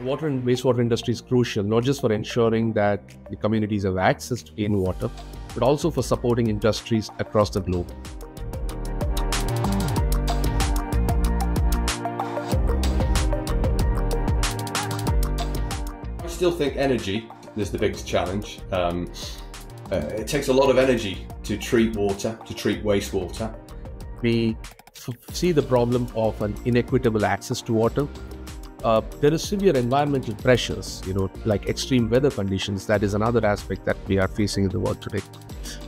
water and wastewater industry is crucial, not just for ensuring that the communities have access to clean water, but also for supporting industries across the globe. I still think energy is the biggest challenge. Um, uh, it takes a lot of energy to treat water, to treat wastewater. We see the problem of an inequitable access to water uh, there is severe environmental pressures, you know, like extreme weather conditions. That is another aspect that we are facing in the world today.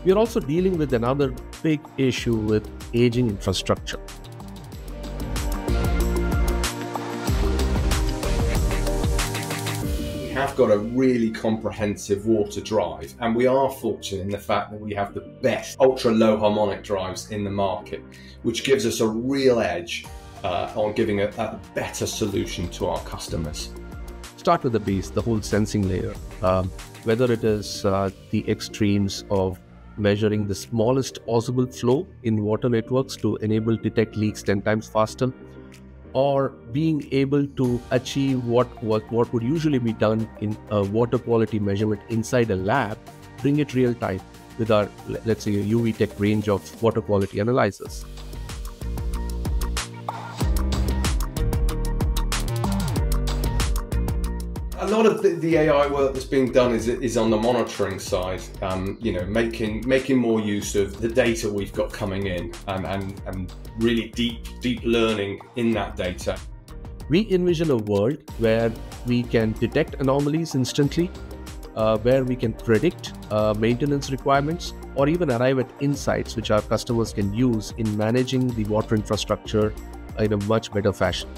We are also dealing with another big issue with aging infrastructure. We have got a really comprehensive water drive, and we are fortunate in the fact that we have the best ultra low harmonic drives in the market, which gives us a real edge uh, on giving a, a, better solution to our customers. Start with the base, the whole sensing layer. Um, whether it is uh, the extremes of measuring the smallest possible flow in water networks to enable detect leaks 10 times faster, or being able to achieve what, what, what would usually be done in a water quality measurement inside a lab, bring it real time with our, let's say, UV Tech range of water quality analyzers. A lot of the, the, AI work that's being done is is on the monitoring side. Um, you know, making making more use of the data we've got coming in, and, and and really deep deep learning in that data. We envision a world where we can detect anomalies instantly, uh, where we can predict uh, maintenance requirements, or even arrive at insights which our customers can use in managing the water infrastructure in a much better fashion.